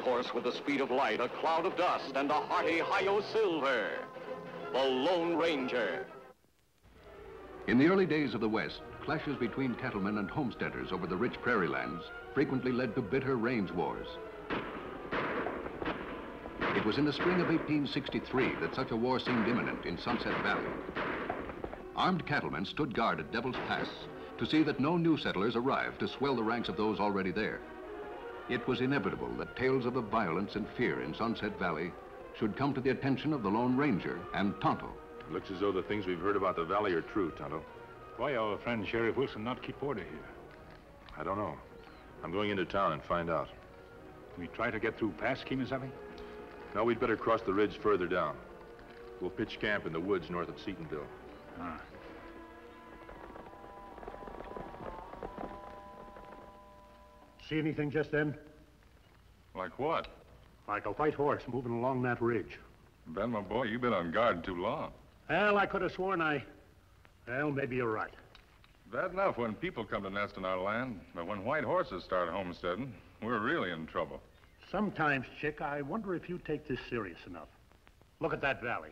horse with the speed of light, a cloud of dust, and a hearty hi-yo silver. The Lone Ranger. In the early days of the West, clashes between cattlemen and homesteaders over the rich prairie lands frequently led to bitter range wars. It was in the spring of 1863 that such a war seemed imminent in Sunset Valley. Armed cattlemen stood guard at Devil's Pass to see that no new settlers arrived to swell the ranks of those already there. It was inevitable that tales of the violence and fear in Sunset Valley should come to the attention of the Lone Ranger and Tonto. Looks as though the things we've heard about the valley are true, Tonto. Why our friend Sheriff Wilson not keep order here? I don't know. I'm going into town and find out. We try to get through past Kemosabe? Now we'd better cross the ridge further down. We'll pitch camp in the woods north of Seatonville. Ah. See anything just then? Like what? Like a white horse moving along that ridge. Ben, my boy, you've been on guard too long. Well, I could have sworn I... Well, maybe you're right. Bad enough when people come to nest in our land, but when white horses start homesteading, we're really in trouble. Sometimes, Chick, I wonder if you take this serious enough. Look at that valley.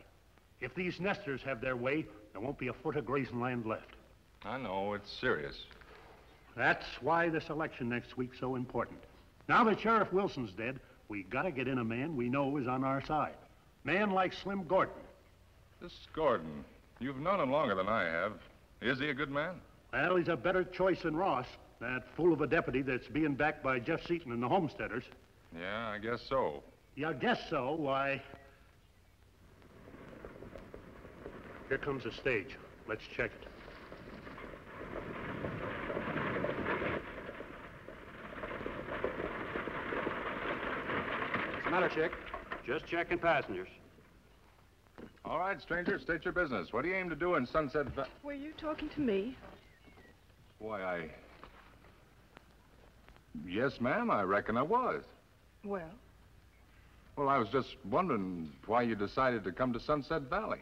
If these nesters have their way, there won't be a foot of grazing land left. I know, it's serious. That's why this election next week's so important. Now that Sheriff Wilson's dead, we gotta get in a man we know is on our side. Man like Slim Gordon. This Gordon, you've known him longer than I have. Is he a good man? Well, he's a better choice than Ross, that fool of a deputy that's being backed by Jeff Seaton and the Homesteaders. Yeah, I guess so. Yeah, I guess so. Why... Here comes the stage. Let's check it. Matter, Chick? Just checking passengers. All right, stranger, state your business. What do you aim to do in Sunset Va- Were you talking to me? Why, I... Yes, ma'am, I reckon I was. Well, Well, I was just wondering why you decided to come to Sunset Valley.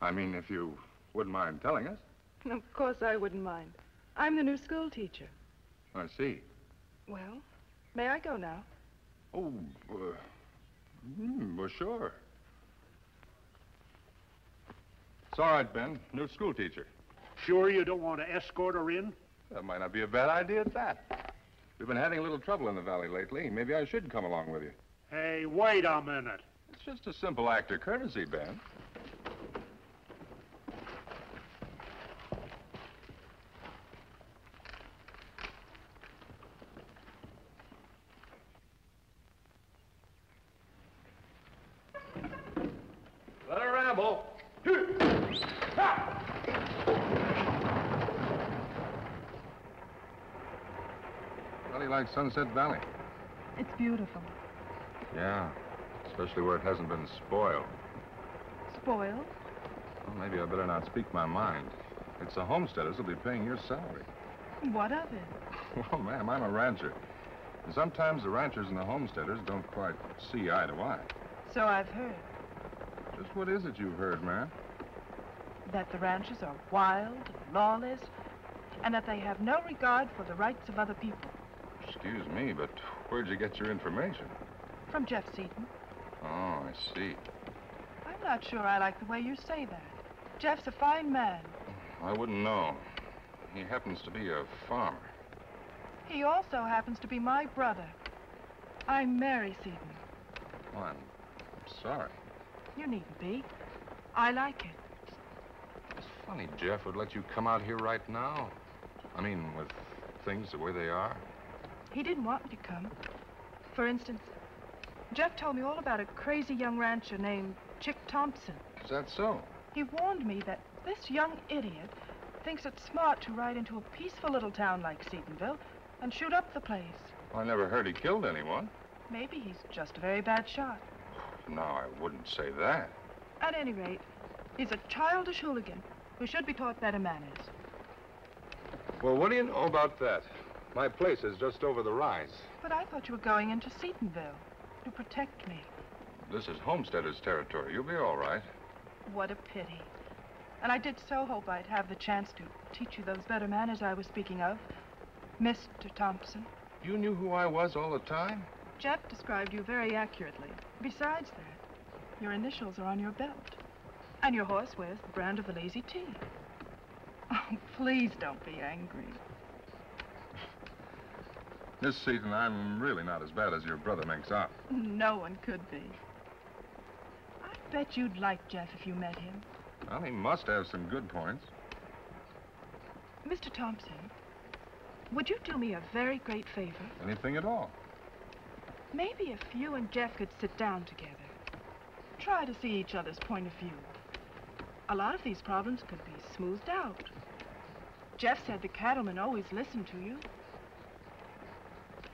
I mean, if you wouldn't mind telling us. of course I wouldn't mind. I'm the new school teacher. I see. Well, may I go now? Oh, uh, hmm, well, sure. It's all right, Ben. New school teacher. Sure you don't want to escort her in? That might not be a bad idea at that. We've been having a little trouble in the valley lately. Maybe I should come along with you. Hey, wait a minute. It's just a simple act of courtesy, Ben. Like Sunset Valley? It's beautiful. Yeah, especially where it hasn't been spoiled. Spoiled? Well, maybe I better not speak my mind. It's the homesteaders who'll be paying your salary. What of it? Well, oh, ma'am, I'm a rancher. And sometimes the ranchers and the homesteaders don't quite see eye to eye. So I've heard Just what is it you've heard, ma'am? that the ranchers are wild, and lawless, and that they have no regard for the rights of other people. Excuse me, but where'd you get your information? From Jeff Seaton. Oh, I see. I'm not sure I like the way you say that. Jeff's a fine man. I wouldn't know. He happens to be a farmer. He also happens to be my brother. I'm Mary Seaton. Well, I'm, I'm sorry. You needn't be. I like it. It's funny Jeff would let you come out here right now. I mean, with things the way they are. He didn't want me to come. For instance, Jeff told me all about a crazy young rancher named Chick Thompson. Is that so? He warned me that this young idiot thinks it's smart to ride into a peaceful little town like Seatonville and shoot up the place. I never heard he killed anyone. Maybe he's just a very bad shot. No, I wouldn't say that. At any rate, he's a childish hooligan who should be taught better manners. Well, what do you know about that? My place is just over the rise. But I thought you were going into Seatonville to protect me. This is Homesteader's territory. You'll be all right. What a pity. And I did so hope I'd have the chance to teach you those better manners I was speaking of. Mr. Thompson. You knew who I was all the time? Jeff described you very accurately. Besides that, your initials are on your belt. And your horse wears the brand of the Lazy T. Oh, please don't be angry. Miss Seaton, I'm really not as bad as your brother makes out. No one could be. I bet you'd like Jeff if you met him. Well, he must have some good points. Mr. Thompson, would you do me a very great favor? Anything at all. Maybe if you and Jeff could sit down together. Try to see each other's point of view. A lot of these problems could be smoothed out. Jeff said the cattlemen always listen to you.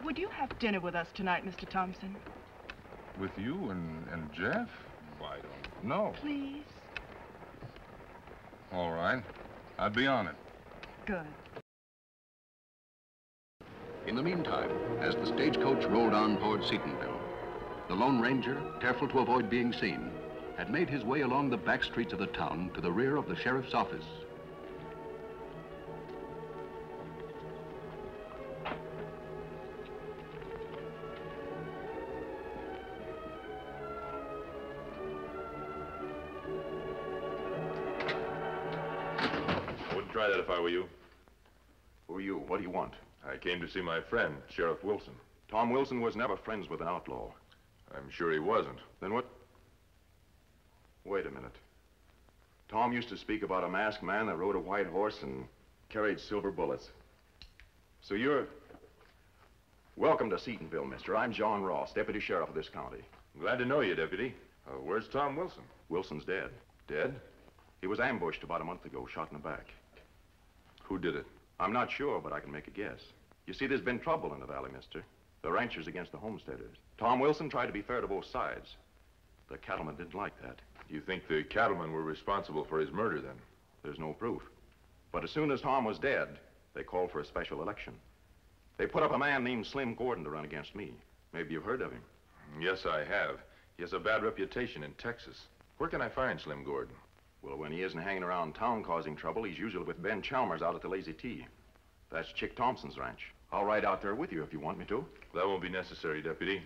Would you have dinner with us tonight, Mr. Thompson? With you and, and Jeff? Why don't... No. Please? All right. I'd be on it. Good. In the meantime, as the stagecoach rolled on toward Seatonville, the Lone Ranger, careful to avoid being seen, had made his way along the back streets of the town to the rear of the sheriff's office. Try that if I were you. Who are you? What do you want? I came to see my friend, Sheriff Wilson. Tom Wilson was never friends with an outlaw. I'm sure he wasn't. Then what? Wait a minute. Tom used to speak about a masked man that rode a white horse and carried silver bullets. So you're... Welcome to Seatonville, mister. I'm John Ross, deputy sheriff of this county. Glad to know you, Deputy. Uh, where's Tom Wilson? Wilson's dead. Dead? He was ambushed about a month ago, shot in the back. Who did it? I'm not sure, but I can make a guess. You see, there's been trouble in the valley, mister. The ranchers against the homesteaders. Tom Wilson tried to be fair to both sides. The cattlemen didn't like that. You think the cattlemen were responsible for his murder, then? There's no proof. But as soon as Tom was dead, they called for a special election. They put up a man named Slim Gordon to run against me. Maybe you've heard of him. Yes, I have. He has a bad reputation in Texas. Where can I find Slim Gordon? Well, when he isn't hanging around town causing trouble, he's usually with Ben Chalmers out at the Lazy T. That's Chick Thompson's ranch. I'll ride out there with you if you want me to. That won't be necessary, Deputy.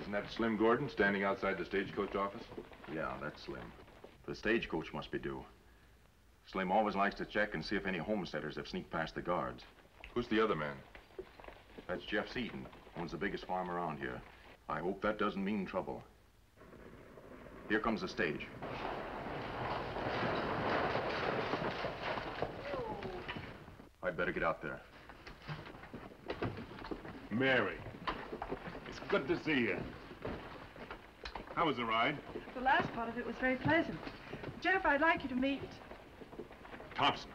Isn't that Slim Gordon standing outside the stagecoach office? Yeah, that's Slim. The stagecoach must be due. Slim always likes to check and see if any homesteaders have sneaked past the guards. Who's the other man? That's Jeff Seaton, owns the biggest farm around here. I hope that doesn't mean trouble. Here comes the stage. I'd better get out there. Mary, it's good to see you. How was the ride? The last part of it was very pleasant. Jeff, I'd like you to meet Thompson.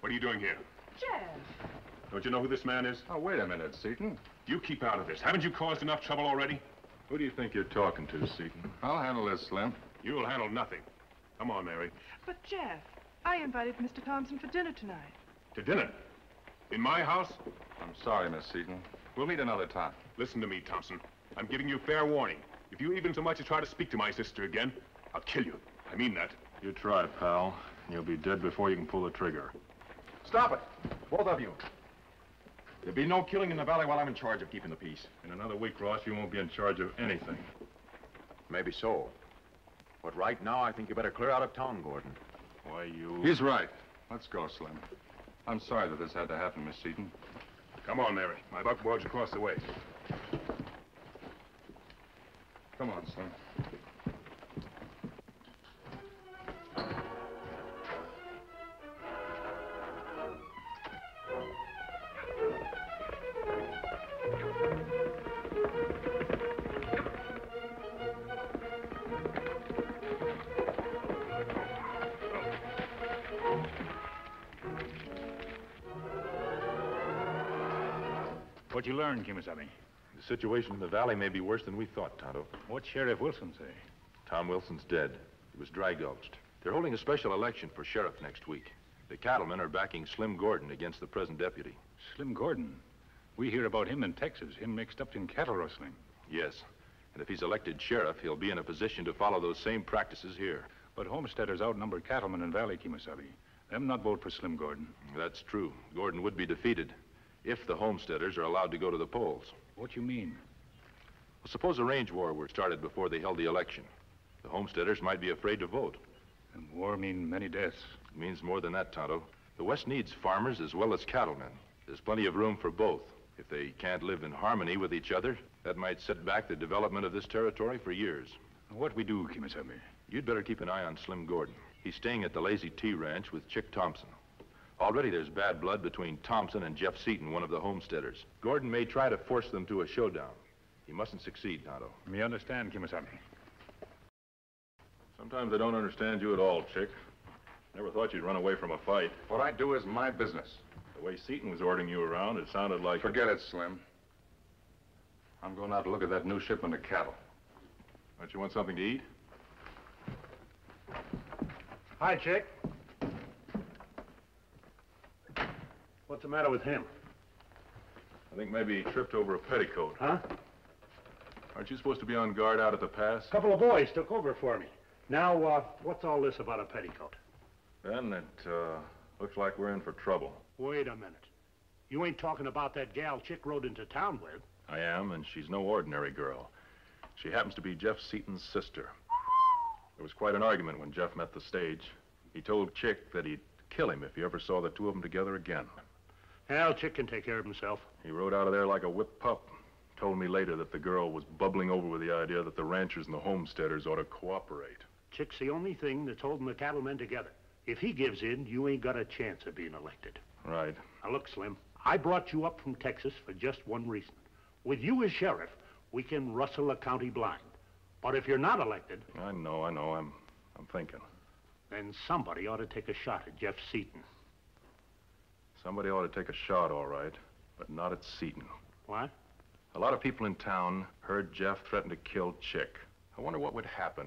What are you doing here? Jeff. Don't you know who this man is? Oh, wait a minute, Seaton. You keep out of this. Haven't you caused enough trouble already? Who do you think you're talking to, Seaton? I'll handle this, Slim. You'll handle nothing. Come on, Mary. But Jeff, I invited Mr. Thompson for dinner tonight. To dinner. In my house? I'm sorry, Miss Seaton. We'll meet another time. Listen to me, Thompson. I'm giving you fair warning. If you even so much as try to speak to my sister again, I'll kill you. I mean that. You try, pal. And you'll be dead before you can pull the trigger. Stop it! Both of you. There'll be no killing in the valley while I'm in charge of keeping the peace. In another week, Ross, you won't be in charge of anything. Maybe so. But right now, I think you better clear out of town, Gordon. Why, you... He's right. Let's go, Slim. I'm sorry that this had to happen, Miss Seaton. Come on, Mary. My buckboard's across the way. Come on, Slim. What'd you learn, Kemosabe? The situation in the valley may be worse than we thought, Tonto. What'd Sheriff Wilson say? Tom Wilson's dead. He was dry gulched. They're holding a special election for sheriff next week. The cattlemen are backing Slim Gordon against the present deputy. Slim Gordon. We hear about him in Texas, him mixed up in cattle rustling. Yes. And if he's elected sheriff, he'll be in a position to follow those same practices here. But homesteaders outnumber cattlemen in Valley, Kemosabe. Them not vote for Slim Gordon. That's true. Gordon would be defeated if the homesteaders are allowed to go to the polls. What you mean? Well, suppose a range war were started before they held the election. The homesteaders might be afraid to vote. And war mean many deaths. It means more than that, Tonto. The West needs farmers as well as cattlemen. There's plenty of room for both. If they can't live in harmony with each other, that might set back the development of this territory for years. What we do, Kemosabe? You'd better keep an eye on Slim Gordon. He's staying at the Lazy T Ranch with Chick Thompson. Already there's bad blood between Thompson and Jeff Seaton, one of the homesteaders. Gordon may try to force them to a showdown. He mustn't succeed, Tonto. Me understand, Kemosabe. Sometimes I don't understand you at all, Chick. Never thought you'd run away from a fight. What I do is my business. The way Seaton was ordering you around, it sounded like... Forget it, Slim. I'm going out to look at that new shipment of cattle. Don't you want something to eat? Hi, Chick. What's the matter with him? I think maybe he tripped over a petticoat. Huh? Aren't you supposed to be on guard out at the pass? A couple of boys took over for me. Now, uh, what's all this about a petticoat? Then it uh, looks like we're in for trouble. Wait a minute. You ain't talking about that gal Chick rode into town with. I am, and she's no ordinary girl. She happens to be Jeff Seaton's sister. There was quite an argument when Jeff met the stage. He told Chick that he'd kill him if he ever saw the two of them together again. Hell, Chick can take care of himself. He rode out of there like a whipped pup. Told me later that the girl was bubbling over with the idea that the ranchers and the homesteaders ought to cooperate. Chick's the only thing that's holding the cattlemen together. If he gives in, you ain't got a chance of being elected. Right. Now, look, Slim, I brought you up from Texas for just one reason. With you as sheriff, we can rustle a county blind. But if you're not elected... I know, I know. I'm, I'm thinking. Then somebody ought to take a shot at Jeff Seaton. Somebody ought to take a shot, all right, but not at Seaton. What? A lot of people in town heard Jeff threaten to kill Chick. I wonder what would happen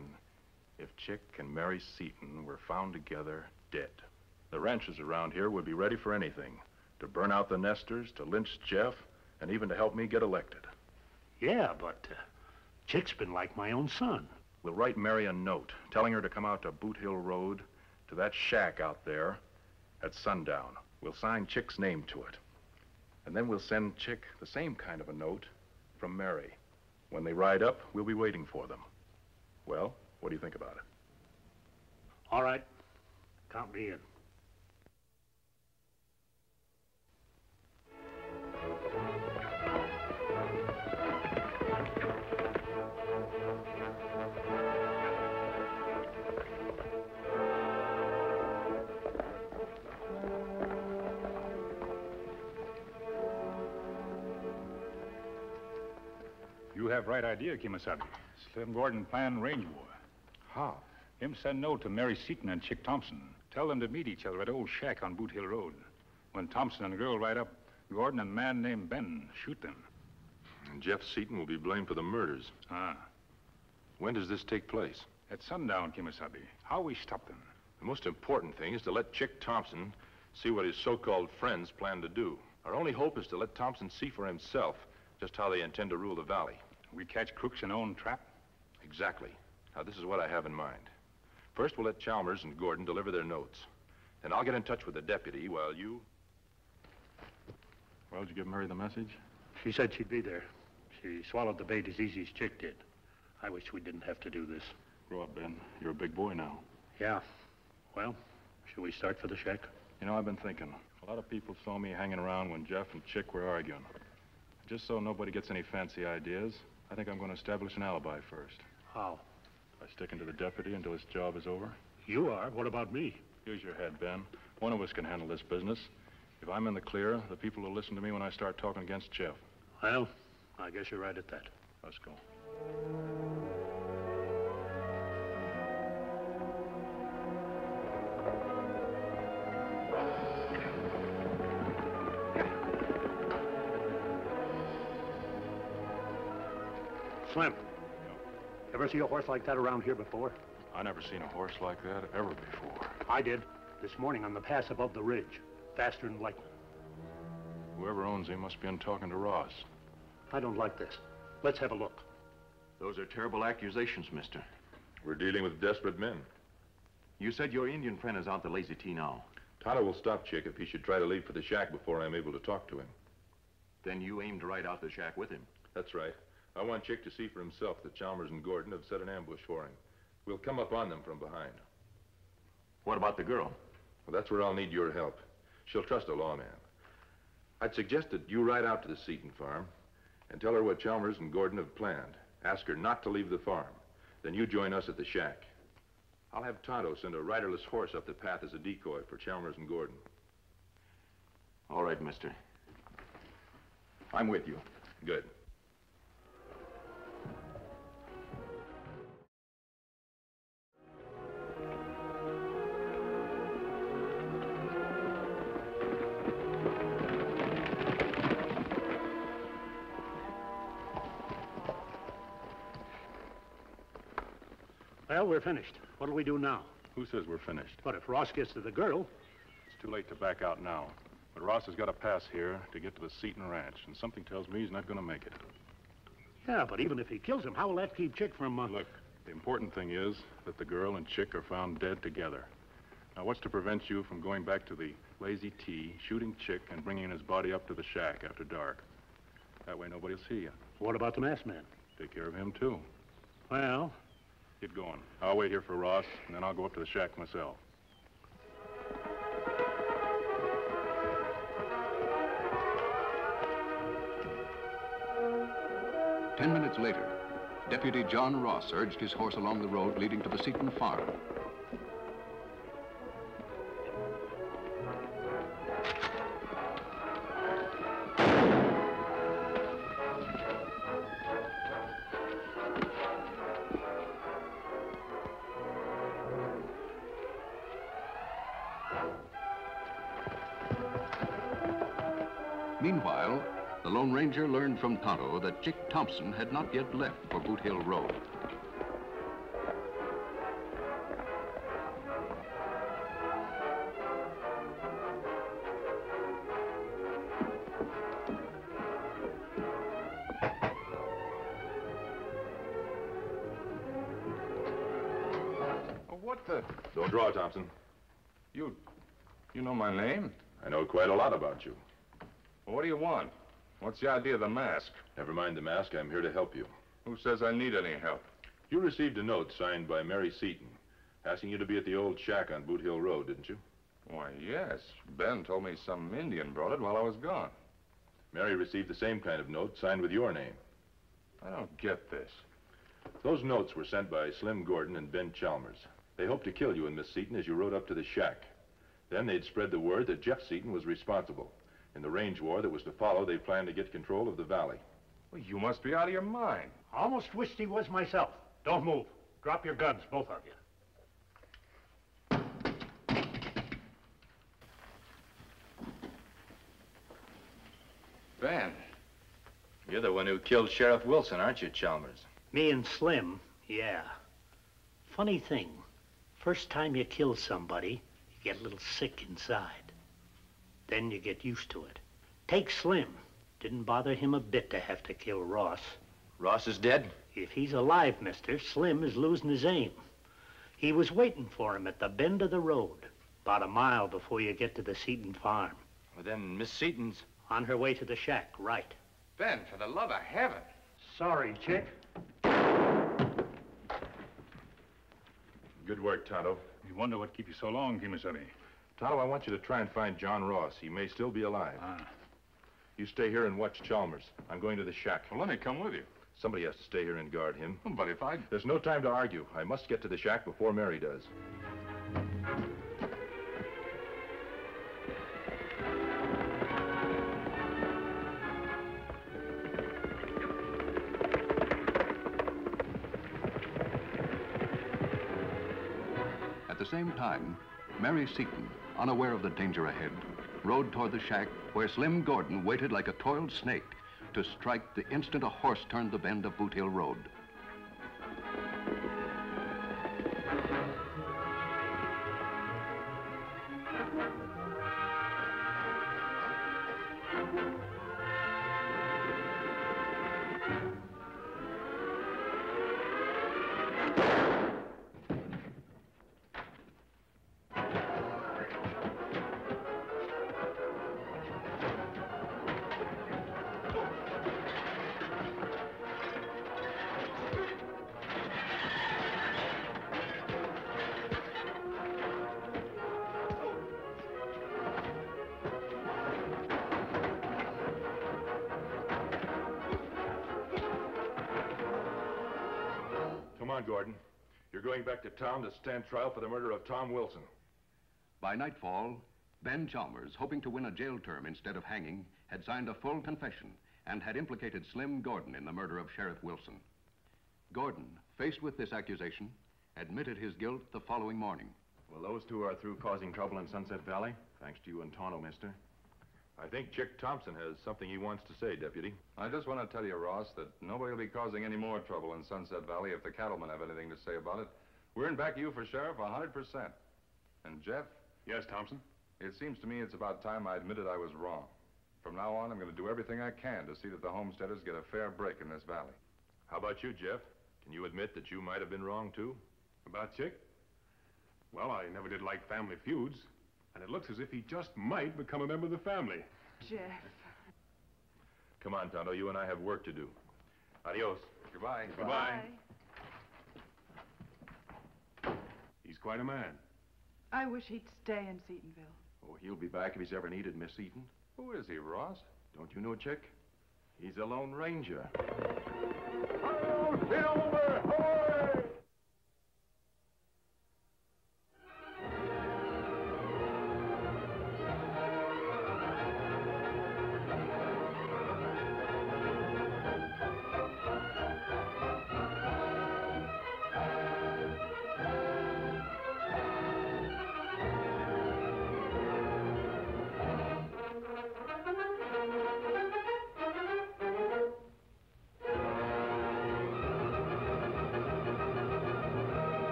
if Chick and Mary Seaton were found together dead. The ranchers around here would be ready for anything. To burn out the nesters, to lynch Jeff, and even to help me get elected. Yeah, but uh, Chick's been like my own son. We'll write Mary a note telling her to come out to Boot Hill Road, to that shack out there, at sundown. We'll sign Chick's name to it. And then we'll send Chick the same kind of a note from Mary. When they ride up, we'll be waiting for them. Well, what do you think about it? All right. Count me in. Have right idea, Kemosabe. Slim Gordon plan range war. How? Him send note to Mary Seaton and Chick Thompson. Tell them to meet each other at old shack on Boot Hill Road. When Thompson and girl ride up, Gordon and man named Ben shoot them. And Jeff Seaton will be blamed for the murders. Ah. When does this take place? At sundown, Kemosabe. How we stop them? The most important thing is to let Chick Thompson see what his so-called friends plan to do. Our only hope is to let Thompson see for himself just how they intend to rule the valley. We catch crooks in own trap? Exactly. Now, this is what I have in mind. First, we'll let Chalmers and Gordon deliver their notes. Then I'll get in touch with the deputy while you... Well, did you give Mary the message? She said she'd be there. She swallowed the bait as easy as Chick did. I wish we didn't have to do this. Grow up, Ben. You're a big boy now. Yeah. Well, should we start for the shack? You know, I've been thinking. A lot of people saw me hanging around when Jeff and Chick were arguing. Just so nobody gets any fancy ideas, I think I'm going to establish an alibi first. How? By sticking to the deputy until his job is over. You are. What about me? Use your head, Ben. One of us can handle this business. If I'm in the clear, the people will listen to me when I start talking against Jeff. Well, I guess you're right at that. Let's go. Slim. Ever see a horse like that around here before? I never seen a horse like that ever before. I did. This morning on the pass above the ridge. Faster than lightning. Whoever owns him must be in talking to Ross. I don't like this. Let's have a look. Those are terrible accusations, mister. We're dealing with desperate men. You said your Indian friend is out the Lazy T now. Tonto will stop Chick if he should try to leave for the shack before I'm able to talk to him. Then you aim to ride out the shack with him. That's right. I want Chick to see for himself that Chalmers and Gordon have set an ambush for him. We'll come up on them from behind. What about the girl? Well, that's where I'll need your help. She'll trust a lawman. I'd suggest that you ride out to the Seaton farm and tell her what Chalmers and Gordon have planned. Ask her not to leave the farm. Then you join us at the shack. I'll have Tonto send a riderless horse up the path as a decoy for Chalmers and Gordon. All right, mister. I'm with you. Good. Well, we're finished. What'll we do now? Who says we're finished? But if Ross gets to the girl, It's too late to back out now. But Ross has got to pass here to get to the Seaton Ranch, and something tells me he's not going to make it. yeah, but even if he kills him, how will that keep Chick from, uh... Look, the important thing is that the girl and Chick are found dead together. Now, what's to prevent you from going back to the Lazy T, shooting Chick, and bringing his body up to the shack after dark? That way nobody will see you. What about the masked man? Take care of him, too. Well, Get going. I'll wait here for Ross, and then I'll go up to the shack myself. Ten minutes later, Deputy John Ross urged his horse along the road leading to the Seaton farm. Lone Ranger learned from Tonto that Chick Thompson had not yet left for Boot Hill Road. Oh, what the? Don't draw, Thompson. You. You know my name? I know quite a lot about you. Well, what do you want? What's the idea of the mask? Never mind the mask. I'm here to help you. Who says I need any help? You received a note signed by Mary Seaton, asking you to be at the old shack on Boot Hill Road, didn't you? Why, yes. Ben told me some Indian brought it while I was gone. Mary received the same kind of note signed with your name. I don't get this. Those notes were sent by Slim Gordon and Ben Chalmers. They hoped to kill you and Miss Seaton as you rode up to the shack. Then they'd spread the word that Jeff Seaton was responsible. In the range war that was to follow, they planned to get control of the valley. Well, you must be out of your mind. I almost wished he was myself. Don't move. Drop your guns, both of you. Ben, You're the one who killed Sheriff Wilson, aren't you, Chalmers? Me and Slim, yeah. Funny thing, first time you kill somebody, you get a little sick inside. Then you get used to it. Take Slim. Didn't bother him a bit to have to kill Ross. Ross is dead? If he's alive, mister, Slim is losing his aim. He was waiting for him at the bend of the road, about a mile before you get to the Seaton farm. Well, then Miss Seaton's... On her way to the shack, right. Ben, for the love of heaven. Sorry, Chick. Good work, Tonto. You wonder what keep you so long, Kemosabe. Tonto, I want you to try and find John Ross. He may still be alive. Ah. You stay here and watch Chalmers. I'm going to the shack. Well, let me come with you. Somebody has to stay here and guard him. But if I... There's no time to argue. I must get to the shack before Mary does. At the same time, Mary Seaton, unaware of the danger ahead, rode toward the shack where Slim Gordon waited like a toiled snake to strike the instant a horse turned the bend of Boot Hill Road. On, Gordon. You're going back to town to stand trial for the murder of Tom Wilson. By nightfall, Ben Chalmers, hoping to win a jail term instead of hanging, had signed a full confession and had implicated Slim Gordon in the murder of Sheriff Wilson. Gordon, faced with this accusation, admitted his guilt the following morning. Well, those two are through causing trouble in Sunset Valley, thanks to you and Tonto, mister. I think Chick Thompson has something he wants to say, Deputy. I just want to tell you, Ross, that nobody will be causing any more trouble in Sunset Valley if the cattlemen have anything to say about it. We're in back of you for Sheriff 100%. And Jeff, Yes, Thompson? it seems to me it's about time I admitted I was wrong. From now on, I'm going to do everything I can to see that the homesteaders get a fair break in this valley. How about you, Jeff? Can you admit that you might have been wrong, too? About Chick? Well, I never did like family feuds, and it looks as if he just might become a member of the family. Jeff. Come on, Tonto. You and I have work to do. Adios. Goodbye. Goodbye. He's quite a man. I wish he'd stay in Seatonville. Oh, he'll be back if he's ever needed, Miss Seaton. Who is he, Ross? Don't you know Chick? He's a Lone Ranger. Oh, Get over!